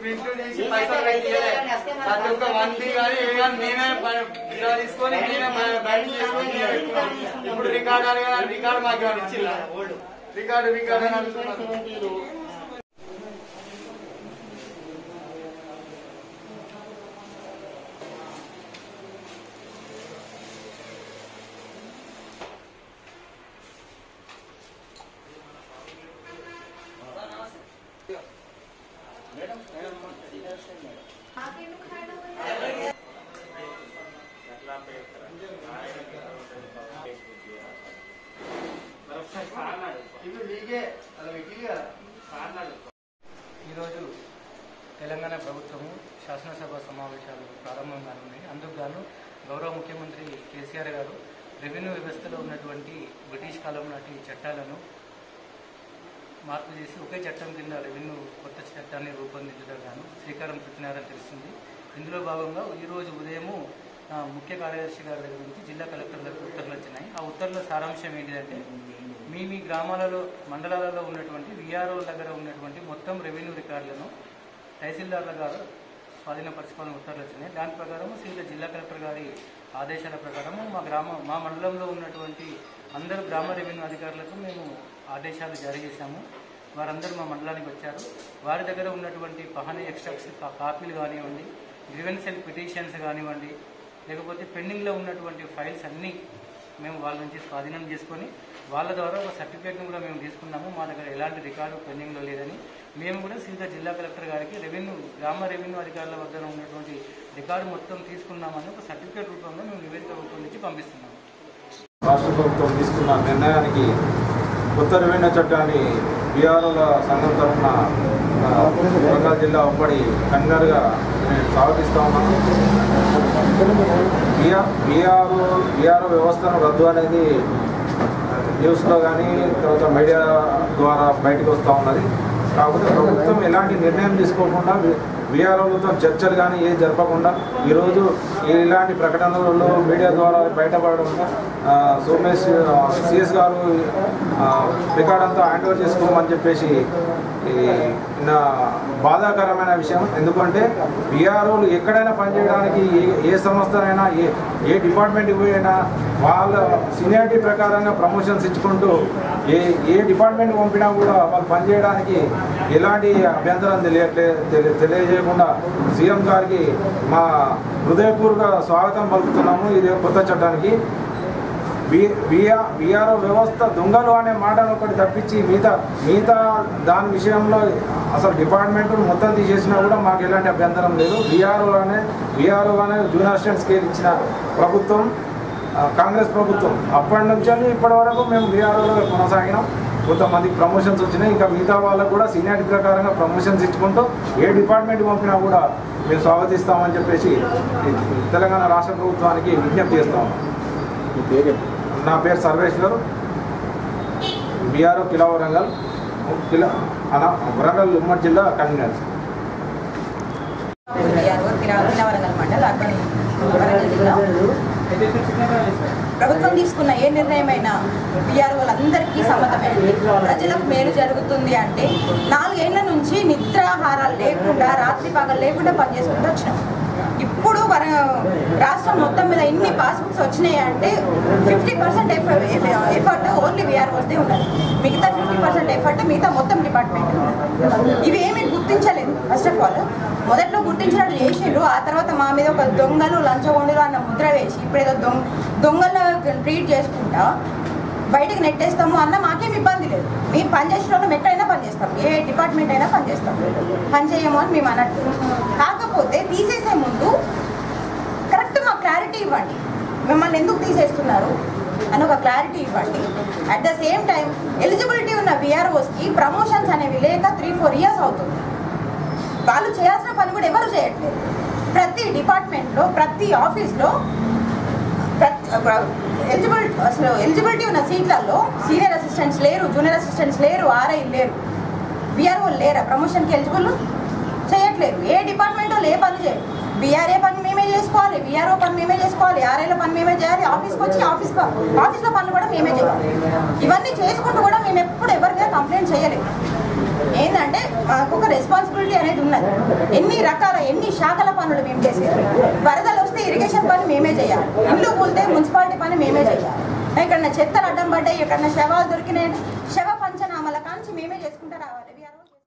Print తీసి పైసలు పెట్టియలే. ప్రతి ఒక్క మంది కానీ ఏ కానీ మేమే ప- ఇలా తీసుకొని మేమే బ- బయట చేసుకొని మేమే పెట్టుకున్నాం. ఇప్పుడు రికార్డు అడగా రికార్డు మాకు ఏమైనా ఇచ్చిల్లా రికార్డు రికార్డు అని అడుగుతున్నారు ఈరోజు తెలంగాణ ప్రభుత్వము శాసనసభ సమావేశాలు ప్రారంభం కానున్నాయి. అందుకు గాను గౌరవ ముఖ్యమంత్రి కేసీఆర్ గారు రెవెన్యూ వ్యవస్థలో ఉన్నటువంటి బ్రిటిష్ కాలం నాటి చట్టాలను మార్పు చేసి ఒకే చట్టం కింద రెవెన్యూ కొత్త చట్టాన్ని రూపొందించడం గాను శ్రీకారం చుట్టినారని తెలుస్తుంది. ఇందులో భాగంగా ఈరోజు ఉదయము ముఖ్య కార్యదర్శి గారి దగ్గర నుంచి జిల్లా కలెక్టర్ దగ్గర ఉత్తర్వులు వచ్చినాయి. ఆ ఉత్తర్వుల సారాంశం ఏంటిదంటే మీ మీ గ్రామాలలో మండలాలలో ఉన్నటువంటి విఆర్ఓ దగ్గర ఉన్నటువంటి మొత్తం రెవెన్యూ రికార్డులను తహసీల్దార్ల గారు స్వాధీనపరచుకోవాలని ఉత్తర్వులు వచ్చినాయి. దాని ప్రకారం శ్రీల జిల్లా కలెక్టర్ గారి ఆదేశాల ప్రకారం మా గ్రామ మా మండలంలో ఉన్నటువంటి అందరు గ్రామ రెవెన్యూ అధికారులకు మేము ఆదేశాలు జారీ చేశాము. వారందరూ మా మండలానికి వచ్చారు. వారి దగ్గర ఉన్నటువంటి పహాని ఎక్స్ట్రాక్స్ కాపీలు కానివ్వండి గ్రివెన్సెల్ పిటిషన్స్ కానివ్వండి లేకపోతే పెండింగ్లో ఉన్నటువంటి ఫైల్స్ అన్నీ మేము వాళ్ళ నుంచి స్వాధీనం చేసుకొని వాళ్ళ ద్వారా ఒక సర్టిఫికేట్ను కూడా మేము తీసుకున్నాము. మా దగ్గర ఎలాంటి రికార్డు పెండింగ్లో లేదని. మేము కూడా సీదా జిల్లా కలెక్టర్ గారికి రెవెన్యూ గ్రామ రెవెన్యూ అధికారుల వద్ద ఉన్నటువంటి రికార్డు మొత్తం తీసుకున్నామని ఒక సర్టిఫికేట్ రూపంలో మేము నివేదిక రూపొందించి పంపిస్తున్నాము. రాష్ట్ర ప్రభుత్వం తీసుకున్న నిర్ణయానికి కొత్త చట్టాన్ని బీఆర్ఓల సంఘం తరఫున ఆ, వరంగల్ జిల్లా ఉమ్మడి కన్వీనర్గా నేను స్వాగతిస్తా ఉన్నాను బీఆర్ బీఆర్ఓ బీఆర్ఓ వ్యవస్థను రద్దు అనేది న్యూస్లో కానీ తర్వాత మీడియా ద్వారా బయటకు వస్తూ ఉన్నది. కాకపోతే ప్రభుత్వం ఎలాంటి నిర్ణయం తీసుకోకుండా బీఆర్ఓలతో చర్చలు కానీ ఏ జరపకుండా ఈరోజు ఇలాంటి ప్రకటనలలో మీడియా ద్వారా బయటపడడం సోమేష్ సిఎస్ గారు రికార్డ్ అంతా హ్యాండ్ ఓవర్ చేసుకోమని చెప్పేసి నా బాధాకరమైన విషయం. ఎందుకంటే బీఆర్ఓలు ఎక్కడైనా పనిచేయడానికి ఏ ఏ సంస్థనైనా ఏ ఏ డిపార్ట్మెంట్కి పోయినా వాళ్ళ సీనియారిటీ ప్రకారంగా ప్రమోషన్స్ ఇచ్చుకుంటూ ఏ ఏ డిపార్ట్మెంట్ పంపినా కూడా వాళ్ళు పనిచేయడానికి ఎలాంటి అభ్యంతరం తెలియట్లే తెలి- తెలియజేయకుండా సీఎం గారికి మా హృదయపూర్వక స్వాగతం పలుకుతున్నాము. ఇది కొత్త చట్టానికి. బీఆర్ఓ వ్యవస్థ దొంగలు అనే మాటను ఒకటి తప్పించి మిగతా మిగతా దాని విషయంలో అసలు డిపార్ట్మెంట్ మొత్తం తీసేసినా కూడా మాకు ఎలాంటి అభ్యంతరం లేదు. బీఆర్ఓ అనే బీఆర్ఓ అనే జూనియర్ అసిస్టెంట్ స్కేల్ ఇచ్చిన ప్రభుత్వం కాంగ్రెస్ ప్రభుత్వం. అప్పటి నుంచి ఇప్పటి వరకు మేము బీఆర్ఓలో కొనసాగినాం. కొంతమందికి ప్రమోషన్స్ వచ్చినాయి. ఇంకా మిగతా వాళ్ళకు కూడా సీనియారిటీ ప్రకారంగా ప్రమోషన్స్ ఇచ్చుకుంటూ ఏ డిపార్ట్మెంట్ పంపినా కూడా మేము స్వాగతిస్తామని చెప్పేసి తెలంగాణ రాష్ట్ర ప్రభుత్వానికి విజ్ఞప్తి చేస్తాము నా పేరు సర్వేశ్వర్. బీఆర్ఓ కిలా వరంగల్. కిలా వరంగల్ ఉమ్మడి జిల్లా కన్వీనర్. వరంగల్ మండల్ అర్బన్ వరంగల్ జిల్లా. ప్రభుత్వం తీసుకున్న ఏ నిర్ణయమైనా బీఆర్ వాళ్ళందరికీ సమ్మతమైనది ప్రజలకు మేలు జరుగుతుంది అంటే నాలుగేళ్ళ నుంచి నిద్రాహారాలు లేకుండా రాత్రి పగలు లేకుండా పనిచేసుకుంటూ వచ్చినాం. ఇప్పుడు వర రాష్ట్రం మొత్తం మీద ఎన్ని పాస్బుక్స్ వచ్చినాయి అంటే ఫిఫ్టీ పర్సెంట్ ఎఫర్ట్ ఓన్లీ బీఆర్ఓస్దే ఉన్నది మిగతా ఫిఫ్టీ పర్సెంట్ ఎఫర్ట్ మిగతా మొత్తం డిపార్ట్మెంట్ ఇవి ఏమీ గుర్తించలేదు ఫస్ట్ ఆఫ్ ఆల్. మొదట్లో గుర్తించినట్టు చేసిండ్రు ఆ తర్వాత మా మీద ఒక దొంగలు లంచగొండలు అన్న ముద్ర వేసి ఇప్పుడు ఏదో దొంగ దొంగల ట్రీట్ చేసుకుంటా బయటికి నెట్టేస్తాము అన్న మాకేం ఇబ్బంది లేదు. మేము పనిచేసిన వాళ్ళం ఎక్కడైనా పనిచేస్తాం ఏ డిపార్ట్మెంట్ అయినా పనిచేస్తాం పనిచేయము అని మేము అన్నట్టు. కాకపోతే తీసేసి క్లారిటీ ఇవ్వండి. మిమ్మల్ని ఎందుకు తీసేస్తున్నారు? అని ఒక క్లారిటీ ఇవ్వండి. At the same time eligibility ఉన్న విఆర్ఓస్కి ప్రమోషన్స్ అనేవి లేక త్రీ ఫోర్ ఇయర్స్ అవుతుంది. వాళ్ళు చేయాల్సిన పని కూడా ఎవరు చేయట్లేదు. ప్రతి డిపార్ట్మెంట్లో ప్రతి ఆఫీస్లో ప్రతి ఎలిజిబుల్ అసలు ఎలిజిబిలిటీ ఉన్న సీట్లలో సీనియర్ అసిస్టెంట్స్ లేరు జూనియర్ అసిస్టెంట్స్ లేరు ఆర్ఐ లేరు. బీఆర్ఓ లేరా? ప్రమోషన్కి ఎలిజిబుల్ చేయట్లేదు. ఏ డిపార్ట్మెంట్ ఏ పని చేయరు బీఆర్ఏ పని చేసుకోవాలి. విఆర్ఓ పని మేమే చేసుకోవాలి. ఆర్ఐలో పని మేమే చేయాలి. ఆఫీస్కి వచ్చి ఆఫీస్ ఆఫీస్లో పనులు కూడా మేమే చేయాలి. ఇవన్నీ చేసుకుంటూ కూడా మేము ఎప్పుడు ఎవరి మీద కంప్లైంట్ చేయలేదు. ఏంటంటే మాకు ఒక రెస్పాన్సిబిలిటీ అనేది ఉన్నది. ఎన్ని రకాల ఎన్ని శాఖల పనులు మేము చేసేది? వరదలు వస్తే ఇరిగేషన్ పని మేమే చేయాలి. ఇల్లు కూలితే మున్సిపాలిటీ పని మేమే చేయాలి. ఎక్కడన్నా చెత్తలు అడ్డం పడ్డాయి ఎక్కడన్నా శవాలు దొరికినాయి శవ పంచనామల కాంచి మేమే చేసుకుంటూ రావాలి.